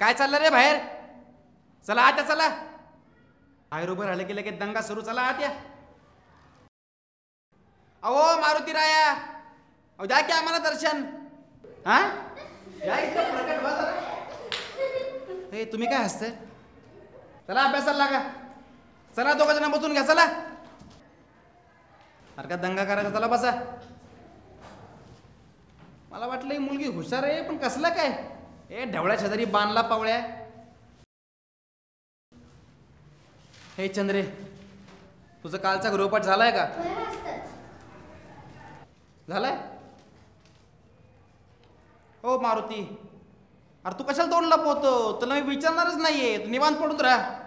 काय चाललं रे बाहेर? चला आत्या चला. बाहेर उभं राहिलं की लगेच दंगा सुरू. चला आत्या. अहो मारुती राया. अहो द्या की आम्हाला दर्शन. हा? या इथं प्रकट व्हा जरा. हे तुम्ही काय हसताय? चला अभ्यासाला लागा. चला दोघं जण बसून घ्या. चला. अरे का दंगा करायचा. चला बसा. मला वाटलं ही मुलगी हुशार आहे पण कसलं काय? ए ढवळ्या शेजारी बांधला पावळ्या. हे चंद्रे तुझं कालचा गृहपाठ झालाय का? झालाय? हो मारुती. अरे तू कशाला तोंड लपवतो तुला मी विचारणारच नाहीये. तू निवांत पडून राहा.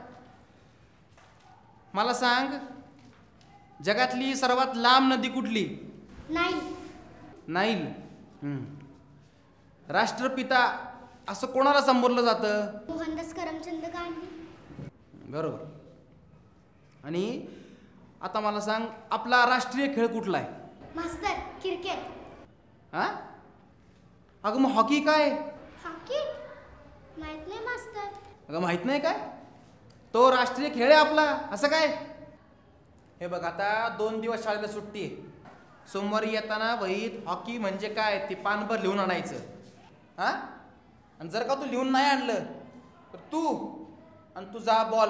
मला सांग जगातली सर्वात लांब नदी कुठली? नाही नाईल. हम्म. राष्ट्रपिता असं कोणाला संबोधलं जातं? मोहनदास करमचंद गांधी. बरोबर. आणि आता मला सांग आपला राष्ट्रीय खेळ कुठला आहे? मास्तर क्रिकेट. हा? अगं मग हॉकी काय? हॉकी? माहीत नाही मास्तर. अगं माहीत नाही काय? तो राष्ट्रीय खेळ आहे आपला असं काय? हे बघ आता दोन दिवस शाळेला सुट्टी आहे. सोमवारी येताना वहीत हॉकी म्हणजे काय? ते पानभर लिहून आणायचं. हा? आणि जर का तू लिहून नाही आणलं तर तू आणि तुझा बॉल.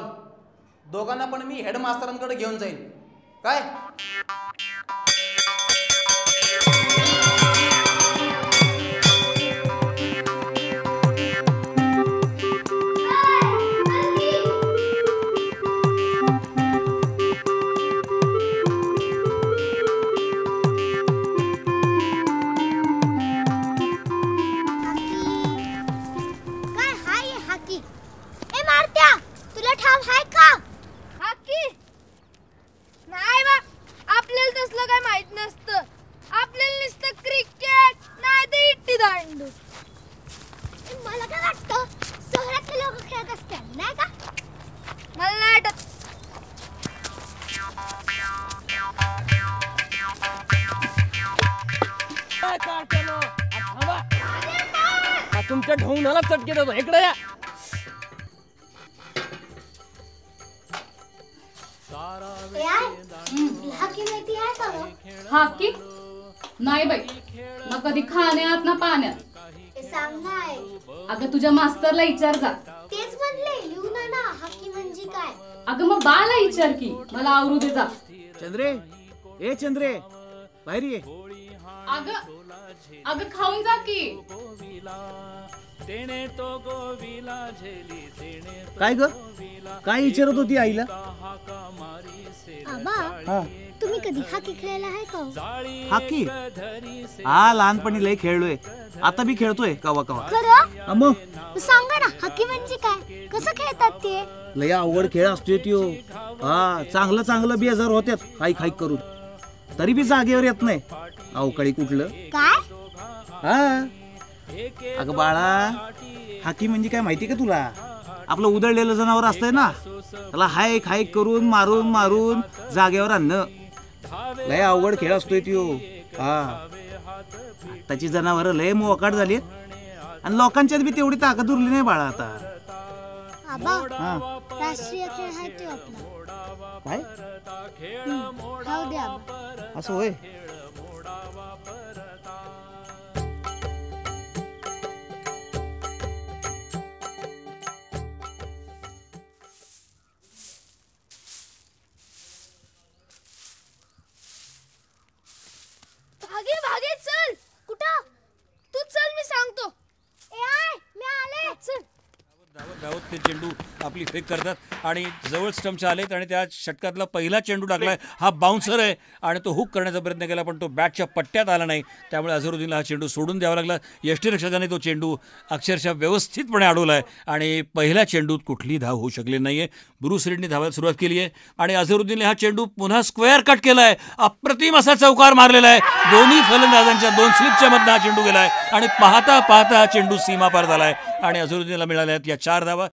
दोघांना पण मी हेडमास्तरांकडे घेऊन जाईन. काय काय? मारत्या तुला ठाव हाय का? हाकी. नाही बा आपल्याला तसलं काय माहीत नसतं. आपल्याला नुसतं क्रिकेट नाही तर इट्टी दांडू. मला काय वाटतं शहरातले लोक खेळत असतात नाही का? मला नाही वाटत. काय. आ, तुमच्या ढोंगणाला चटके देतो. इकडे या. हाकी? नाही बाई. ना कधी खाण्यात ना पाण्यात. ए सांग नाही अगं तुझ्या मास्तरला विचार जा. तेच म्हणले लिहून ना हाकी म्हणजे काय अगं मग बाला विचार की. मला आवरू दे जा. चंद्रे ए चंद्रे. बाहेर ये. अगं अगं खाऊन जा की. काय ग? काय विचारत होती आईला? आबा हा. तुम्ही कधी हाकी खेळायला आहे का? हो? हाकी? हा लहानपणी लय खेळलोय. आता बी खेळतोय कवा कवा. खरं? हा, मग? सांगा ना हाकी म्हणजे काय? कसं खेळतात ते? लय अवघड खेळ असतोय त्यो. हा चांगलं चांगलं बी हजार होत्यात हाईक हाईक करून. तरी बी जागेवर येत नाही. अवकाळी कुठलं? काय? हा? अगं बाळा हाकी म्हणजे काय माहिती का तुला? आपलं उधळलेलं जनावर असतंय ना त्याला हायक हायक करून मारून मारून जागेवर आणणं. लय अवघड खेळ असतोय त्यो. हा. आत्ताची जनावर लय मोकाट झाली आणि लोकांच्यात बी तेवढी ताकद उरली नाही बाळा आता. आबा हा. राष्ट्रीय खेळ आहे तो आपला. काय? राहू दे आबा. असं होय? forgive us. धावत धावत ते चेंडू आपली फेक करतात. आणि जवळ स्टम्पच्या आलेत आणि त्या षटकातला पहिला चेंडू टाकलाय. हा बाउन्सर आहे आणि तो हुक करण्याचा प्रयत्न केला पण तो बॅटच्या पट्ट्यात आला नाही. त्यामुळे अझरुद्दीनला हा चेंडू सोडून द्यावा लागला. यष्टीरक्षकाने तो चेंडू अक्षरशः व्यवस्थितपणे अडवला आहे आणि पहिल्या चेंडूत कुठलीही धाव होऊ शकली नाही आहे ब्रुस रेडने धावायला सुरुवात केली आहे आणि अझरुद्दीनने हा चेंडू पुन्हा स्क्वेअर कट केला आहे अप्रतिम असा चौकार मारलेला आहे. दोन्ही फलंदाजांच्या दोन स्लिपच्या मधनं हा चेंडू गेला आहे आणि पाहता पाहता हा चेंडू सीमा पार झाला आहे आणि अझरुद्दीनला मिळाल्या आहेत. या चार धावा.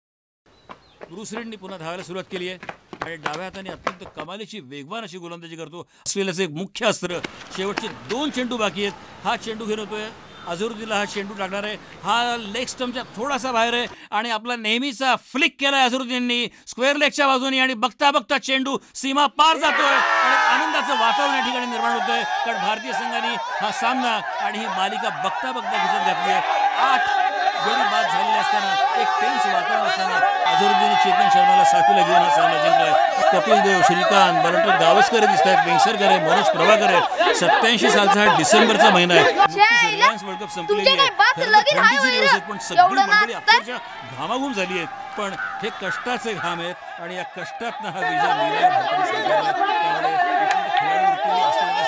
ब्रुस पुन्हा धावायला सुरुवात केली आहे. आणि डाव्या हाताने अत्यंत कमालीची वेगवान अशी गोलंदाजी करतो. ऑस्ट्रेलियाचं एक मुख्य अस्त्र. शेवटचे दोन चेंडू बाकी आहेत. हा चेंडू घेऊन येतोय. अझरुद्दीनला हा चेंडू टाकणार आहे. हा लेग स्टम्पच्या थोडासा बाहेर आहे. आणि आपला नेहमीचा फ्लिक केलाय अझरुद्दीननी स्क्वेअर लेगच्या बाजूने आणि बघता बघता चेंडू सीमा पार जातोय. आणि आनंदाचं वातावरण या ठिकाणी निर्माण होतंय. कारण भारतीय संघाने हा सामना आणि ही मालिका बघता बघता घेतली आहे. आठ गडी बाद झालेले असताना एक टेन्स वातावरण असताना अझरुद्दीन चेतन शर्माला साथीला घेऊन हा सामना जिंकलाय कपिल देव श्रीकांत बलवंत गावस्कर दिसत आहेत वेंगसरकर आहे मनोज प्रभाकर आहे सत्याऐंशी सालचा हा डिसेंबरचा महिना आहे. रिलायन्स वर्ल्ड कप संपलेली आहे. पण सगळी मंडळी? अक्षरशः घामाघूम झाली आहेत. पण हे कष्टाचे घाम आहेत आणि या कष्टातनं हा विजय मिळाला.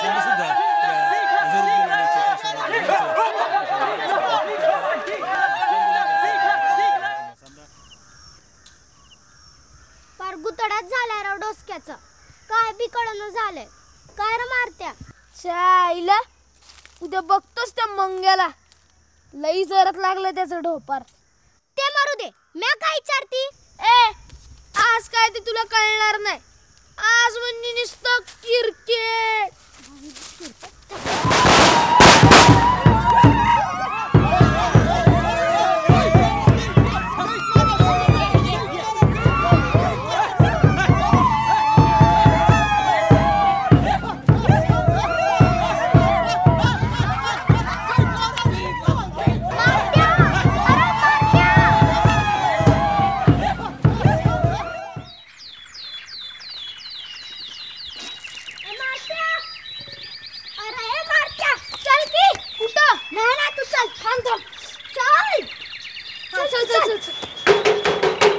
त्यामुळे सुद्धा या अझरुद्दीन आणि चेतन शर्मा फार गुतडाच झालाय राव डोसक्याचा. काय बी कळणं झालंय. काय रे मारत्या? शाईला उद्या बघतोस त्या मंग्याला. लई जोरात लागलं त्याचं ढोपार. ते मारू दे. म्या काय विचारती? ए आज काय ते तुला कळणार नाही. आज म्हणजे नुसतं क्रिकेट थांब थांब चल चल चल चल चल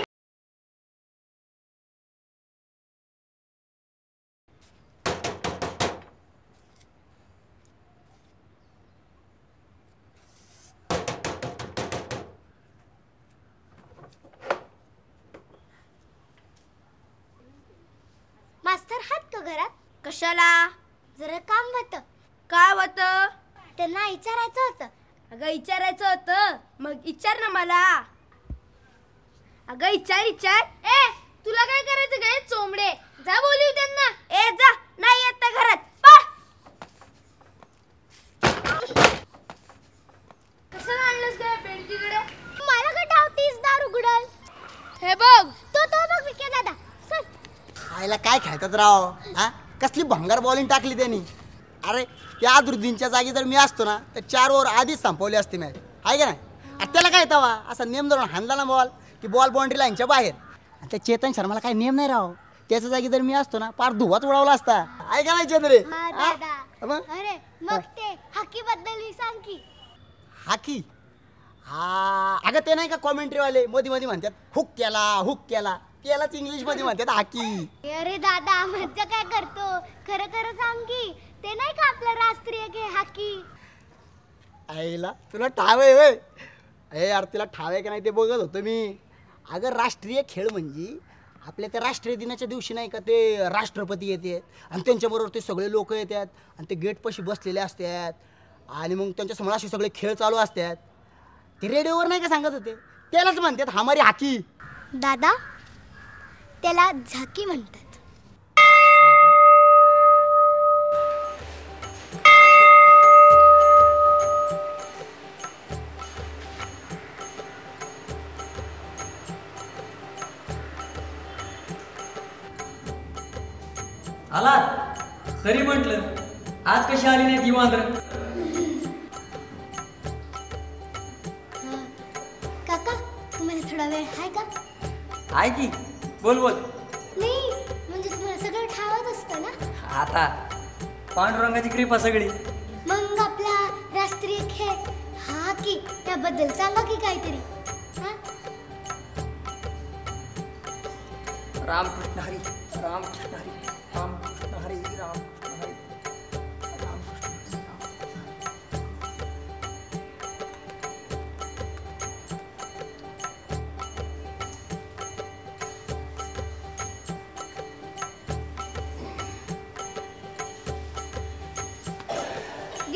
मास्तर हात का घरात? कशाला? जरा काम होतं. काय होत? त्यांना विचारायचं होतं. अगं विचारायचं होतं. मग विचार ना मला. अगं विचार विचार ए तुला काय करायचं काय चोंबडे. जा बोलू त्यांना. ए जा. नाही येत घरात. कसं आणलंस काय मला का डावतीस दारू गुडल हे बघ. तो तो बघ विके दादा. चल. खायला काय खेळतात राव? हा? कसली भंगार बॉलिंग टाकली त्यांनी? अरे त्या अदरुद्दीनच्या जागी जर मी असतो ना तर चार ओव्हर आधीच संपवली असती मॅच. आहे का नाही? आणि त्याला काय तवा? असा नेम धरून हाणला ना बॉल की बॉल बाउंड्री लाईनच्या बाहेर. आणि त्या चेतन शर्माला काही नेम नाही राव. त्याच्या जागी जर मी असतो ना पार धुवाच उडवला असता. आहे का नाही चंद्रे? हा हा? दादा. मग? अरे मग ते हॉकी बद्दल सांग की. हाकी? हा अगं ते नाही का कॉमेंट्रीवाले मध्ये मध्ये म्हणतात हुक केला हुक केला. त्यालाच इंग्लिशमध्ये म्हणतात हाकी. अरे दादा मज्जा काय करतो? खरं खरं सांग की. ते नाही का आपलं राष्ट्रीय खेळ हॉकी? आईला तुला ठावे होय. ए यार तिला ठावे का नाही ते बघत होतो मी. अगं राष्ट्रीय खेळ म्हणजे आपल्या त्या राष्ट्रीय दिनाच्या दिवशी नाही का ते राष्ट्रपती येते आणि त्यांच्याबरोबर ते सगळे लोक येतात आणि ते गेटपाशी बसलेले असतात आणि मग त्यांच्यासमोर असे सगळे खेळ चालू असतात. ते रेडिओवर नाही का सांगत होते? त्यालाच म्हणतात हमारी हाकी. दादा त्याला झाकी म्हणतात. आलात? तरी म्हटलं आज कशी आली नाही ती मांजर काका तुम्हाला थोडा वेळ आहे का? आहे की बोल बोल. नाही म्हणजे तुम्हाला सगळं ठावत असतं ना? आता पांडुरंगाची कृपा सगळी. मग आपला राष्ट्रीय खेळ हा की त्याबद्दल सांगा की काहीतरी. हा? रामकृष्ण हरी रामकृष्ण हरी.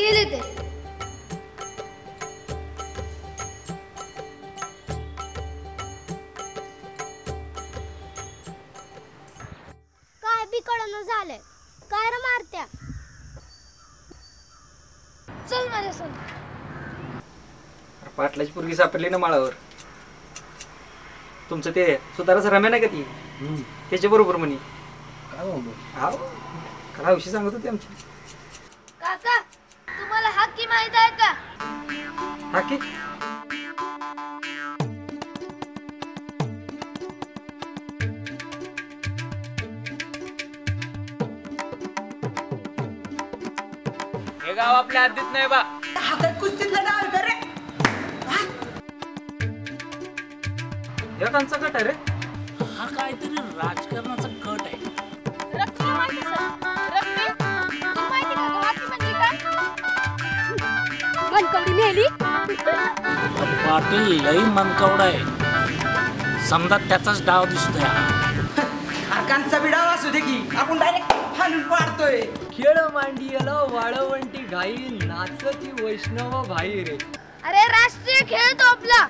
गेले ते दिवसानं झालंय. काय रे मारत्या? चल माझ्यासोबत पाटलाची पोरगी सापडली ना माळावर. तुमचं ते सुताराचं रम्या नाही का ती? त्याच्या बरोबर म्हणे. हा खरा विषय सांगत होते आमची. हा की हे गाव आपल्या हद्दीत नाही बा. या कांचा कट आहे रे? हा? काहीतरी राजकारणाचा कट आहे. रक्कम माहिती सर? मनकवडी नेली पाटील लई मनकवडा आहे. समजा त्याचाच डाव दिसतोय. हा. कांचा बिडावा असू दे की आपण डायरेक्ट फाडून पाडतोय. खेळ मांडियला वाळवंटी घाई नाचती वैष्णव भाई रे. अरे राष्ट्रीय खेळ तो आपला.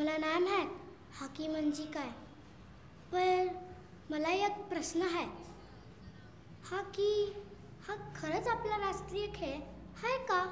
मला नाही माहीत हॉकी म्हणजे काय? पण मला एक प्रश्न आहे. हॉकी हा खरंच आपला राष्ट्रीय खेळ आहे का?